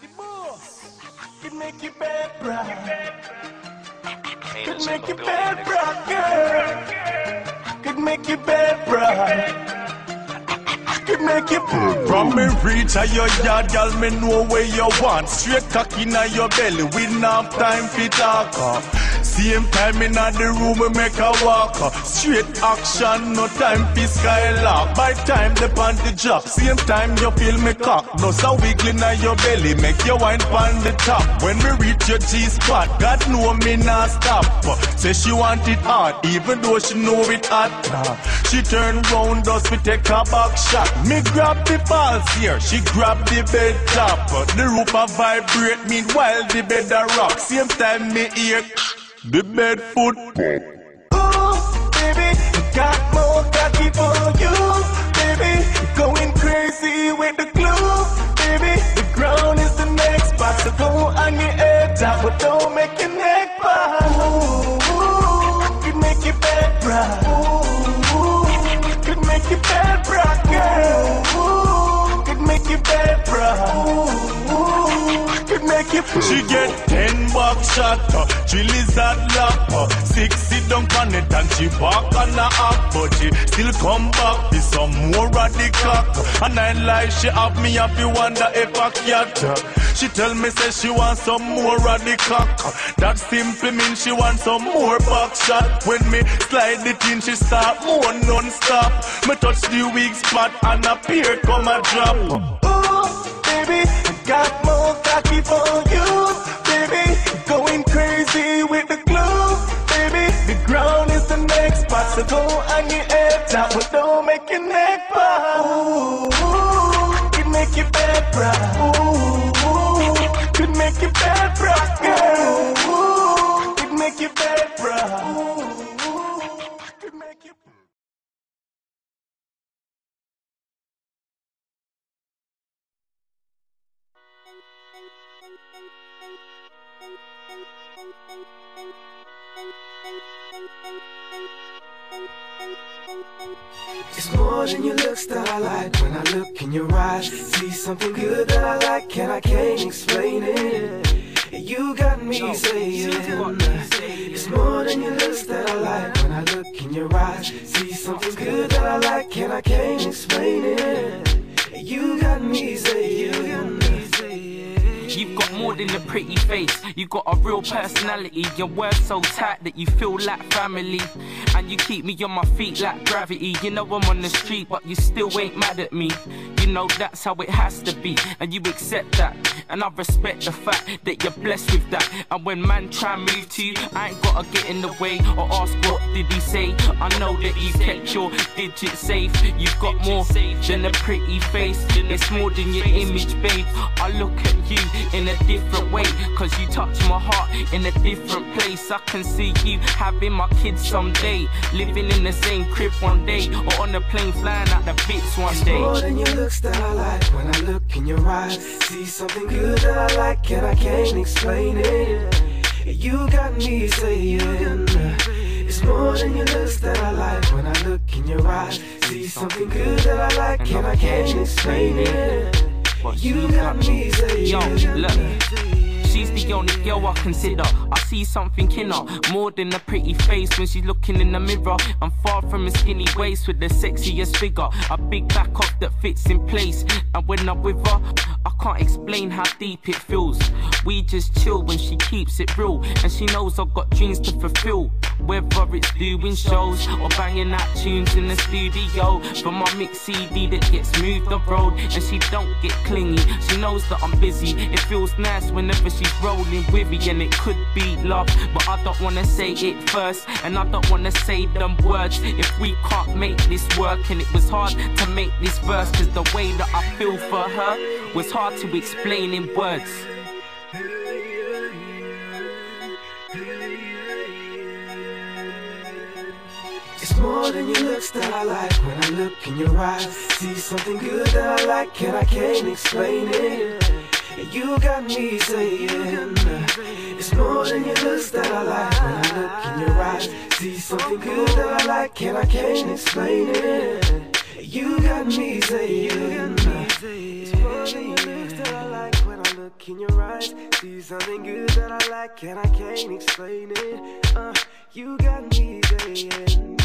the boss. Could make you bad, bruh. Could make you bad, bruh, girl. Could make you bad, bruh. Could make you From me reach a your yard, girl, me know where you want. Straight cock inna your belly, we not time for talk. Same time inna the room, we make a walk. Straight action, no time for skylark. By time they on the same time you feel me cock. No so wiggling inna your belly, make you wine on the top. When we reach your G spot, God know me not stop. Say she want it hard, even though she know it hot. She turn round us, we take a back shot. Me grab the balls here, she grab the bed top. The roof a vibrate, meanwhile the bed a rock. Same time me hear the bed foot pop. Ooh, baby, got more cocky for you, baby. Going crazy with the glue, baby. The ground is the next spot, so go on your top, but don't make your Could. She get ten back shot, uh, she lizard lap, six sit down on it and she walk on the up, but she still come back with some more of the cock. And I lie, she have me happy wonder if I cat. uh. She tell me say she want some more of the. That simply means she want some more back shot. When me slide it in, she start more non-stop. Me touch the weak spot and appear come a drop. Ooh, baby, I got more top, but don't make your neck pop. Ooh, could make you bad, bruh. Ooh, could make you bad, bruh, girl. Ooh, could make you bad, bruh. Ooh, make you. It's more than your looks that I like when I look in your eyes. See something good that I like and I can't explain it. You got me saying it's more than your looks that I like when I look in your eyes. See something good that I like and I can't explain it. You got me saying. You've got more than a pretty face. You got a real personality. Your words so tight that you feel like family. And you keep me on my feet like gravity. You know I'm on the street, but you still ain't mad at me. You know that's how it has to be, and you accept that. And I respect the fact that you're blessed with that. And when man try and move to you, I ain't gotta get in the way or ask what did he say. I know that you kept your digits safe. You've got more than a pretty face. It's more than your image, babe. I look at you in a different way, cause you touch my heart in a different place. I can see you having my kids someday, living in the same crib one day, or on a plane flying out the bits one It's day. more than your looks that I like when I look in your eyes. See something good that I like and I can't explain it. You got me saying it's more than your looks that I like when I look in your eyes. See something good that I like and I can't explain it. You got me Yo, look. She's the only girl I consider. I see something in her, more than a pretty face when she's looking in the mirror. I'm far from a skinny waist with the sexiest figure. A big back up that fits in place. And when I'm with her, I can't explain how deep it feels. We just chill when she keeps it real. And she knows I've got dreams to fulfill. Whether it's doing shows or banging out tunes in the studio. For my mix CD that gets moved the road. And she don't get clingy. She knows that I'm busy. It feels nice whenever she's rolling with me. And it could be love. But I don't wanna say it first. And I don't wanna say them words. If we can't make this work. And it was hard to make this verse. Cause the way that I feel for her was hard to explain in words. It's more than your looks that I like when I look in your eyes. See something good that I like and I can't explain it. You got me saying it's more than your looks that I like when I look in your eyes. See something good that I like and I can't explain it. You got me saying and I can't explain it. Uh, you got me saying.